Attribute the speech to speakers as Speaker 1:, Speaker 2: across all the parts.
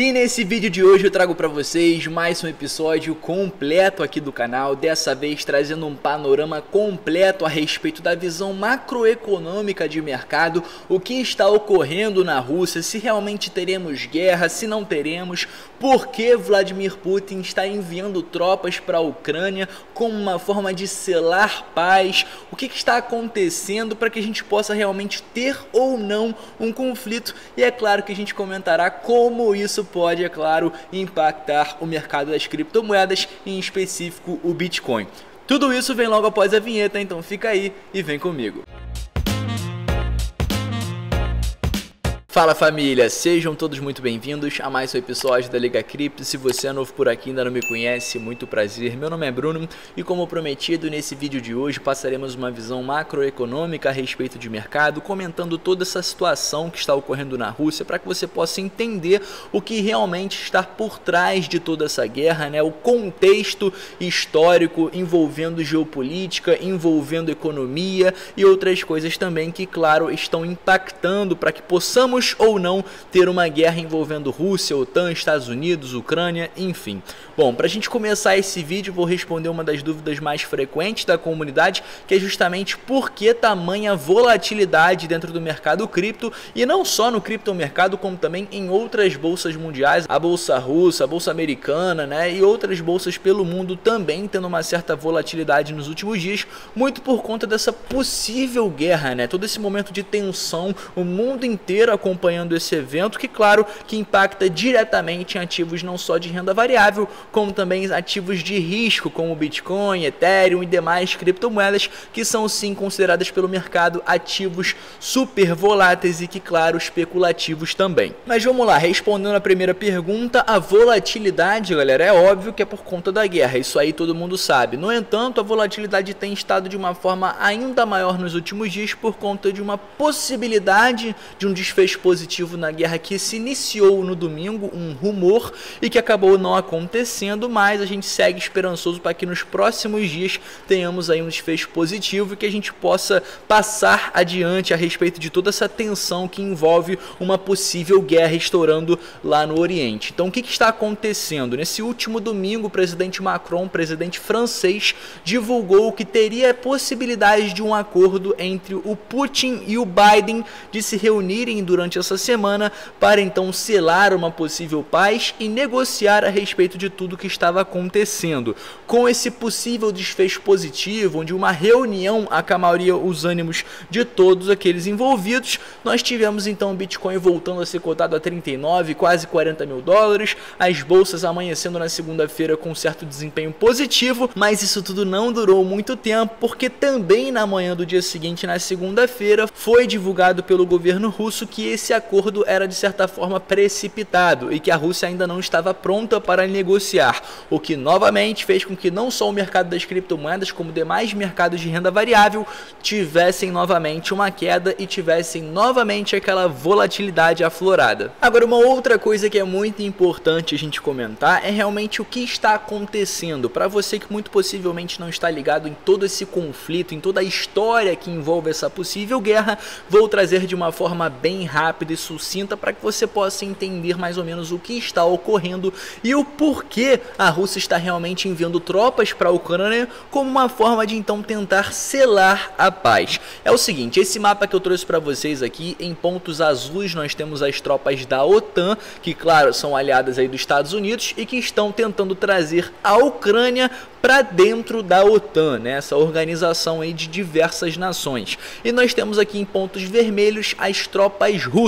Speaker 1: E nesse vídeo de hoje eu trago para vocês mais um episódio completo aqui do canal, dessa vez trazendo um panorama completo a respeito da visão macroeconômica de mercado, o que está ocorrendo na Rússia, se realmente teremos guerra, se não teremos, por que Vladimir Putin está enviando tropas para a Ucrânia como uma forma de selar paz, o que, está acontecendo para que a gente possa realmente ter ou não um conflito e é claro que a gente comentará como isso pode, é claro, impactar o mercado das criptomoedas, em específico o Bitcoin. Tudo isso vem logo após a vinheta, então fica aí e vem comigo. Fala família, sejam todos muito bem-vindos a mais um episódio da Liga Cripto. Se você é novo por aqui e ainda não me conhece, muito prazer. Meu nome é Bruno e como prometido nesse vídeo de hoje passaremos uma visão macroeconômica a respeito de mercado, comentando toda essa situação que está ocorrendo na Rússia para que você possa entender o que realmente está por trás de toda essa guerra, né? O contexto histórico envolvendo geopolítica, envolvendo economia e outras coisas também que, claro, estão impactando para que possamos Ou não ter uma guerra envolvendo Rússia, OTAN, Estados Unidos, Ucrânia, enfim. Bom, para a gente começar esse vídeo, vou responder uma das dúvidas mais frequentes da comunidade, que é justamente por que tamanha volatilidade dentro do mercado cripto, e não só no criptomercado, como também em outras bolsas mundiais, a bolsa russa, a bolsa americana, né, e outras bolsas pelo mundo também tendo uma certa volatilidade nos últimos dias, muito por conta dessa possível guerra, né, todo esse momento de tensão, o mundo inteiro acompanhando acompanhando esse evento, que claro que impacta diretamente em ativos não só de renda variável, como também ativos de risco, como Bitcoin, Ethereum e demais criptomoedas, que são sim consideradas pelo mercado ativos super voláteis e que claro, especulativos também. Mas vamos lá, respondendo a primeira pergunta, a volatilidade, galera, é óbvio que é por conta da guerra, isso aí todo mundo sabe. No entanto, a volatilidade tem estado de uma forma ainda maior nos últimos dias por conta de uma possibilidade de um desfecho positivo na guerra que se iniciou no domingo, um rumor e que acabou não acontecendo, mas a gente segue esperançoso para que nos próximos dias tenhamos aí um desfecho positivo e que a gente possa passar adiante a respeito de toda essa tensão que envolve uma possível guerra estourando lá no Oriente. Então, o que, que está acontecendo? Nesse último domingo, o presidente Macron, presidente francês, divulgou que teria possibilidade de um acordo entre o Putin e o Biden de se reunirem durante durante essa semana para então selar uma possível paz e negociar a respeito de tudo que estava acontecendo. Com esse possível desfecho positivo, onde uma reunião acalmaria os ânimos de todos aqueles envolvidos, nós tivemos então o Bitcoin voltando a ser cotado a 39, quase 40 mil dólares, as bolsas amanhecendo na segunda-feira com certo desempenho positivo, mas isso tudo não durou muito tempo, porque também na manhã do dia seguinte, na segunda-feira, foi divulgado pelo governo russo que esse acordo era de certa forma precipitado e que a Rússia ainda não estava pronta para negociar, o que novamente fez com que não só o mercado das criptomoedas, como demais mercados de renda variável tivessem novamente uma queda e tivessem novamente aquela volatilidade aflorada. Agora, uma outra coisa que é muito importante a gente comentar é realmente o que está acontecendo. Para você que muito possivelmente não está ligado em todo esse conflito, em toda a história que envolve essa possível guerra, vou trazer de uma forma bem rápida rápida e sucinta para que você possa entender mais ou menos o que está ocorrendo e o porquê a Rússia está realmente enviando tropas para a Ucrânia como uma forma de então tentar selar a paz. É o seguinte, esse mapa que eu trouxe para vocês aqui, em pontos azuis nós temos as tropas da OTAN, que claro, são aliadas aí dos Estados Unidos e que estão tentando trazer a Ucrânia para dentro da OTAN, né? essa organização aí de diversas nações. E nós temos aqui em pontos vermelhos as tropas russas,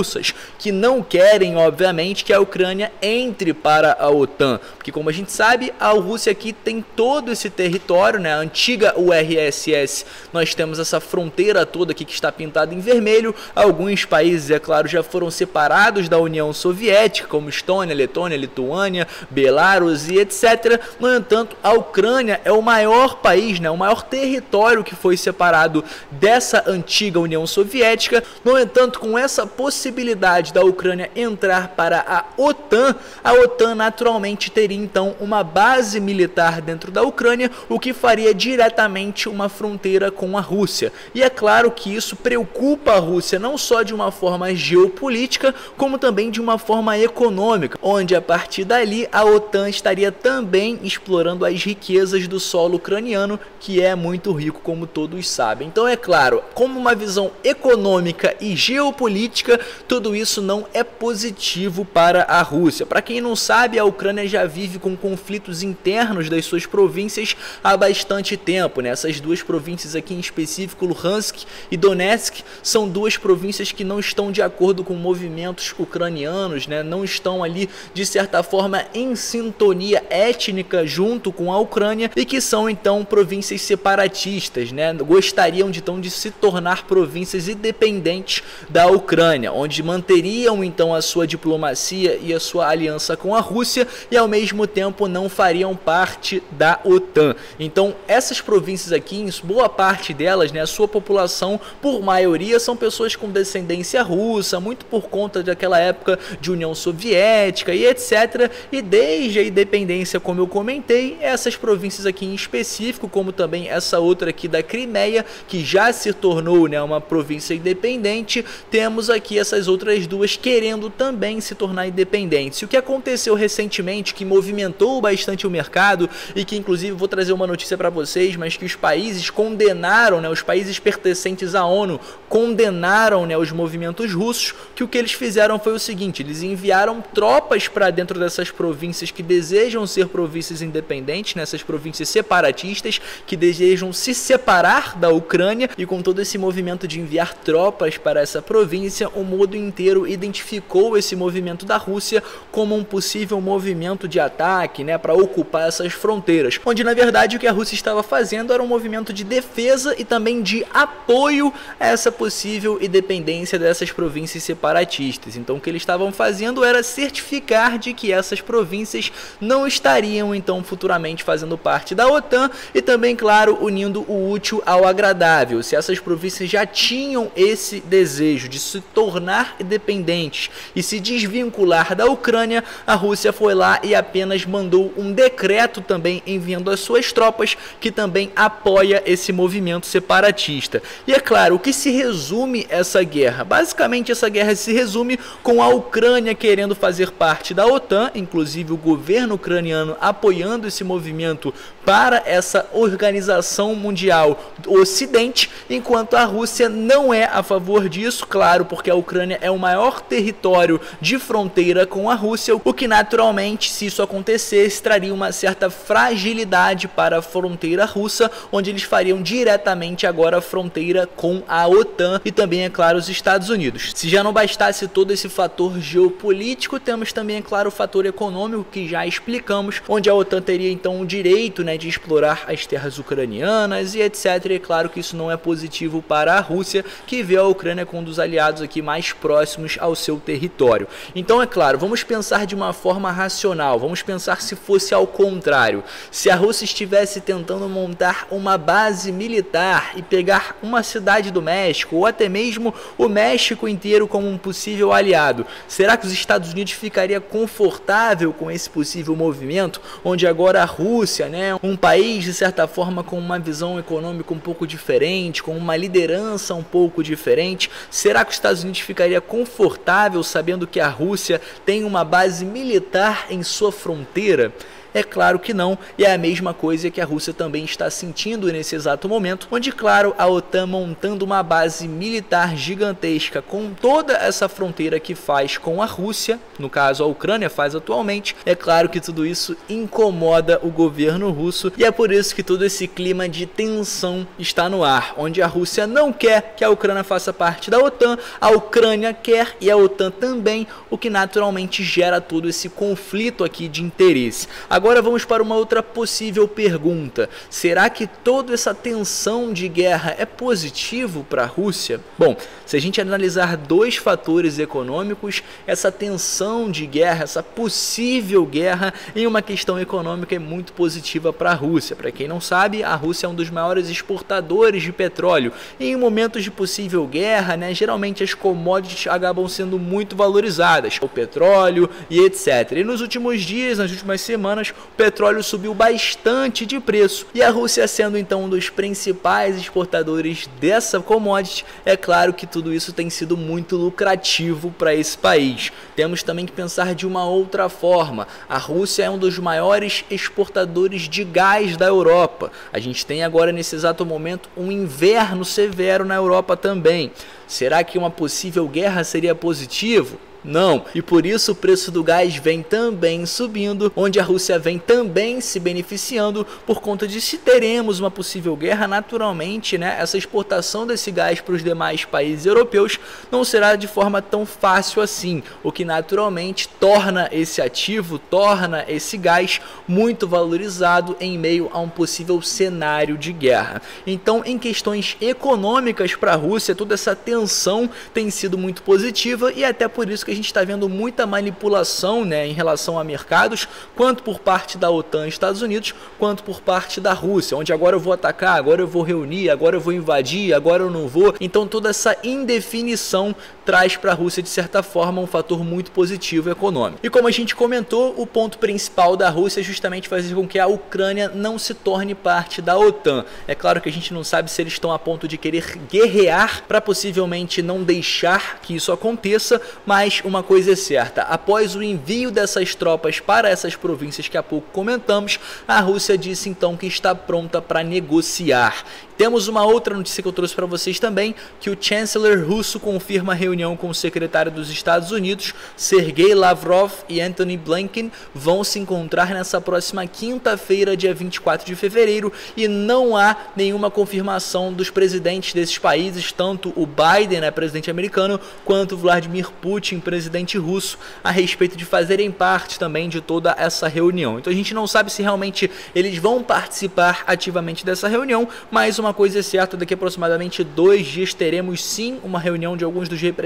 Speaker 1: que não querem, obviamente, que a Ucrânia entre para a OTAN, porque como a gente sabe, a Rússia aqui tem todo esse território, né? a antiga URSS, nós temos essa fronteira toda aqui que está pintada em vermelho, alguns países, é claro, já foram separados da União Soviética, como Estônia, Letônia, Lituânia, Belarus e etc. No entanto, a Ucrânia Ucrânia é o maior país, né, o maior território que foi separado dessa antiga União Soviética. No entanto, com essa possibilidade possibilidade da Ucrânia entrar para a OTAN, a OTAN naturalmente teria então uma base militar dentro da Ucrânia, o que faria diretamente uma fronteira com a Rússia. E é claro que isso preocupa a Rússia não só de uma forma geopolítica, como também de uma forma econômica, onde a partir dali a OTAN estaria também explorando as riquezas do solo ucraniano, que é muito rico, como todos sabem. Então, é claro, como uma visão econômica e geopolítica, tudo isso não é positivo para a Rússia. Para quem não sabe, a Ucrânia já vive com conflitos internos das suas províncias há bastante tempo. Né? Essas duas províncias aqui em específico, Luhansk e Donetsk, são duas províncias que não estão de acordo com movimentos ucranianos, né? não estão ali de certa forma em sintonia étnica junto com a Ucrânia e que são então províncias separatistas, né? gostariam de, então de se tornar províncias independentes da Ucrânia, onde manteriam então a sua diplomacia e a sua aliança com a Rússia e ao mesmo tempo não fariam parte da OTAN. Então essas províncias aqui, boa parte delas, né, a sua população por maioria são pessoas com descendência russa, muito por conta daquela época de União Soviética e etc. E desde a independência, como eu comentei, essas províncias aqui em específico, como também essa outra aqui da Crimeia, que já se tornou né, uma província independente, temos aqui essas outras duas querendo também se tornar independentes. E o que aconteceu recentemente, que movimentou bastante o mercado e que inclusive vou trazer uma notícia para vocês, mas que os países condenaram, né, os países pertencentes à ONU condenaram né, os movimentos russos, que o que eles fizeram foi o seguinte, eles enviaram tropas para dentro dessas províncias que desejam ser províncias independentes, nessas né, províncias separatistas, que desejam se separar da Ucrânia, e com todo esse movimento de enviar tropas para essa província, o mundo inteiro identificou esse movimento da Rússia como um possível movimento de ataque, né, para ocupar essas fronteiras, onde na verdade o que a Rússia estava fazendo era um movimento de defesa e também de apoio a essa possível independência dessas províncias separatistas. Então o que eles estavam fazendo era certificar de que essas províncias não estariam então futuramente fazendo parte da OTAN e também, claro, unindo o útil ao agradável. Se essas províncias já tinham esse desejo de se tornar independentes e se desvincular da Ucrânia, a Rússia foi lá e apenas mandou um decreto também enviando as suas tropas que também apoia esse movimento separatista. E é claro, o que se resume essa guerra? Basicamente, essa guerra se resume com a Ucrânia querendo fazer parte da OTAN, inclusive o governo ucraniano apoiando esse movimento para essa organização mundial Ocidente, enquanto a Rússia não é a favor disso, claro, porque a Ucrânia é o maior território de fronteira com a Rússia, o que naturalmente, se isso acontecesse, traria uma certa fragilidade para a fronteira russa, onde eles fariam diretamente agora a fronteira com a OTAN e também, é claro, os Estados Unidos. Se já não bastasse todo esse fator geopolítico, temos também, é claro, o fator econômico que já explicamos, onde a OTAN teria então o direito né, de explorar as terras ucranianas e etc. E é claro que isso não é positivo para a Rússia, que vê a Ucrânia como um dos aliados aqui mais próximos ao seu território. Então, é claro, vamos pensar de uma forma racional, vamos pensar se fosse ao contrário. Se a Rússia estivesse tentando montar uma base militar e pegar uma cidade do México, ou até mesmo o México inteiro como um possível aliado, será que os Estados Unidos ficaria confortável com esse possível movimento, onde agora a Rússia, né, um país de certa forma com uma visão econômica um pouco diferente, com uma liderança um pouco diferente, será que os Estados Unidos ficaria confortável sabendo que a Rússia tem uma base militar em sua fronteira? É claro que não, e é a mesma coisa que a Rússia também está sentindo nesse exato momento, onde, claro, a OTAN montando uma base militar gigantesca com toda essa fronteira que faz com a Rússia, no caso a Ucrânia faz atualmente, é claro que tudo isso incomoda o governo russo e é por isso que todo esse clima de tensão está no ar, onde a Rússia não quer que a Ucrânia faça parte da OTAN, a Ucrânia quer e a OTAN também, o que naturalmente gera todo esse conflito aqui de interesse. Agora, Agora vamos para uma outra possível pergunta. Será que toda essa tensão de guerra é positivo para a Rússia? Bom, se a gente analisar dois fatores econômicos, essa tensão de guerra, essa possível guerra em uma questão econômica é muito positiva para a Rússia. Para quem não sabe, a Rússia é um dos maiores exportadores de petróleo. E em momentos de possível guerra, né, geralmente as commodities acabam sendo muito valorizadas, o petróleo e etc. E nos últimos dias, nas últimas semanas, o petróleo subiu bastante de preço. E a Rússia sendo então um dos principais exportadores dessa commodity, é claro que tudo isso tem sido muito lucrativo para esse país. Temos também que pensar de uma outra forma. A Rússia é um dos maiores exportadores de gás da Europa. A gente tem agora nesse exato momento um inverno severo na Europa também. Será que uma possível guerra seria positivo? Não. E por isso o preço do gás vem também subindo, onde a Rússia vem também se beneficiando por conta de se teremos uma possível guerra, naturalmente, né, essa exportação desse gás para os demais países europeus não será de forma tão fácil assim, o que naturalmente torna esse ativo, torna esse gás muito valorizado em meio a um possível cenário de guerra. Então, em questões econômicas para a Rússia, toda essa tensão tem sido muito positiva e até por isso que a gente está vendo muita manipulação né, em relação a mercados, quanto por parte da OTAN e Estados Unidos, quanto por parte da Rússia, onde agora eu vou atacar, agora eu vou reunir, agora eu vou invadir, agora eu não vou. Então toda essa indefinição traz para a Rússia, de certa forma, um fator muito positivo econômico. E como a gente comentou, o ponto principal da Rússia é justamente fazer com que a Ucrânia não se torne parte da OTAN. É claro que a gente não sabe se eles estão a ponto de querer guerrear para possivelmente não deixar que isso aconteça, mas uma coisa é certa: após o envio dessas tropas para essas províncias que há pouco comentamos, a Rússia disse então que está pronta para negociar. Temos uma outra notícia que eu trouxe para vocês também, que o chanceler russo confirma a reunião com o secretário dos Estados Unidos, Sergei Lavrov e Anthony Blinken vão se encontrar nessa próxima quinta-feira, dia 24 de fevereiro, e não há nenhuma confirmação dos presidentes desses países, tanto o Biden, né, presidente americano, quanto Vladimir Putin, presidente russo, a respeito de fazerem parte também de toda essa reunião. Então a gente não sabe se realmente eles vão participar ativamente dessa reunião, mas uma coisa é certa, daqui a aproximadamente dois dias teremos sim uma reunião de alguns dos representantes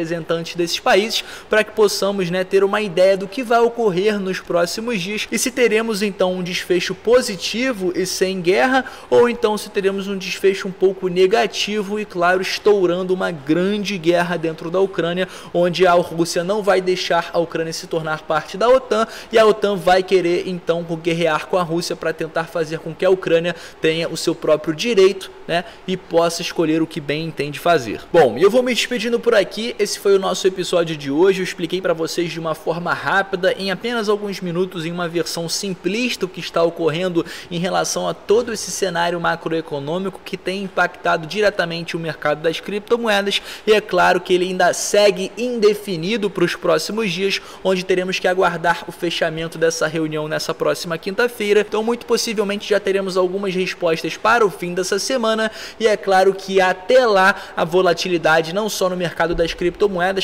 Speaker 1: desses países para que possamos né, ter uma ideia do que vai ocorrer nos próximos dias e se teremos então um desfecho positivo e sem guerra ou então se teremos um desfecho um pouco negativo e claro estourando uma grande guerra dentro da Ucrânia onde a Rússia não vai deixar a Ucrânia se tornar parte da OTAN e a OTAN vai querer então guerrear com a Rússia para tentar fazer com que a Ucrânia tenha o seu próprio direito né, e possa escolher o que bem entende fazer. Bom, eu vou me despedindo por aqui. Esse foi o nosso episódio de hoje. Eu expliquei para vocês de uma forma rápida, em apenas alguns minutos, em uma versão simplista, o que está ocorrendo em relação a todo esse cenário macroeconômico que tem impactado diretamente o mercado das criptomoedas. E é claro que ele ainda segue indefinido para os próximos dias, onde teremos que aguardar o fechamento dessa reunião nessa próxima quinta-feira. Então, muito possivelmente já teremos algumas respostas para o fim dessa semana e é claro que até lá a volatilidade não só no mercado das criptomoedas,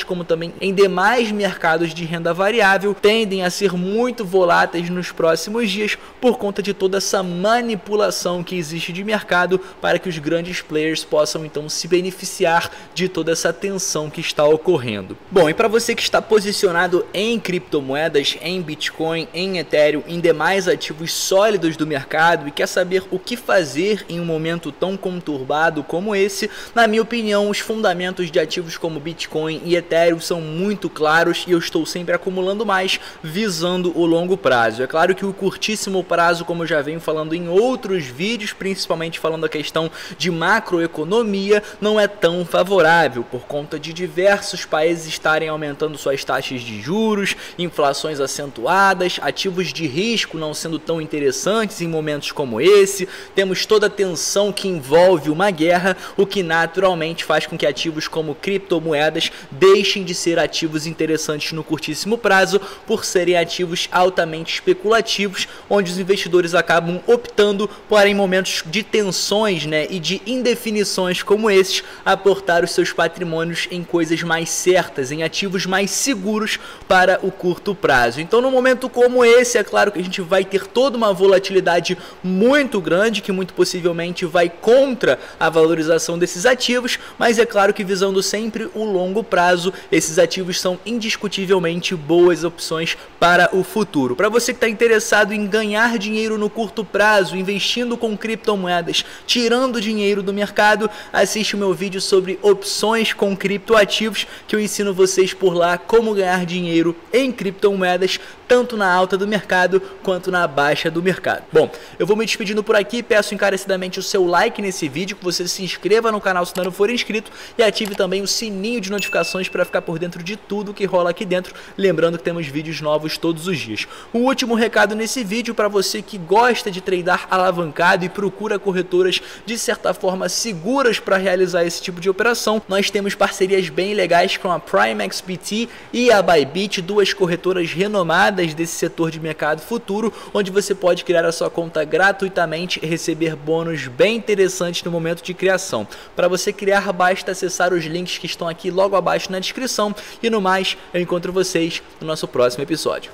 Speaker 1: como também em demais mercados de renda variável tendem a ser muito voláteis nos próximos dias por conta de toda essa manipulação que existe de mercado para que os grandes players possam então se beneficiar de toda essa tensão que está ocorrendo. Bom, e para você que está posicionado em criptomoedas, em Bitcoin, em Ethereum, em demais ativos sólidos do mercado e quer saber o que fazer em um momento tão conturbado como esse, na minha opinião, os fundamentos de ativos como Bitcoin e Ethereum são muito claros e eu estou sempre acumulando mais visando o longo prazo. É claro que o curtíssimo prazo, como eu já venho falando em outros vídeos, principalmente falando a questão de macroeconomia, não é tão favorável por conta de diversos países estarem aumentando suas taxas de juros, inflações acentuadas, ativos de risco não sendo tão interessantes em momentos como esse, temos toda a tensão que envolve uma guerra, o que naturalmente faz com que ativos como criptomoedas deixem de ser ativos interessantes no curtíssimo prazo por serem ativos altamente especulativos, onde os investidores acabam optando por em momentos de tensões, né, e de indefinições como esses, aportar os seus patrimônios em coisas mais certas, em ativos mais seguros para o curto prazo. Então, num momento como esse, é claro que a gente vai ter toda uma volatilidade muito grande que muito possivelmente vai contra a valorização desses ativos, mas é claro que visando sempre o longo prazo, esses ativos são indiscutivelmente boas opções para o futuro. Para você que está interessado em ganhar dinheiro no curto prazo, investindo com criptomoedas, tirando dinheiro do mercado, assiste o meu vídeo sobre opções com criptoativos que eu ensino vocês por lá como ganhar dinheiro em criptomoedas, tanto na alta do mercado quanto na baixa do mercado. Bom, eu vou me despedindo por aqui, peço encarecidamente o seu like nesse vídeo, que você se inscreva no canal se não for inscrito e ative também o sininho de notificações para ficar por dentro de tudo que rola aqui dentro, lembrando que temos vídeos novos todos os dias. Um último recado nesse vídeo para você que gosta de tradar alavancado e procura corretoras de certa forma seguras para realizar esse tipo de operação, nós temos parcerias bem legais com a Prime XBT e a Bybit, duas corretoras renomadas desse setor de mercado futuro, onde você pode criar a sua conta gratuitamente e receber bônus bem interessantes no momento de criação. Para você criar, basta acessar os links que estão aqui logo abaixo na descrição. E no mais, eu encontro vocês no nosso próximo episódio.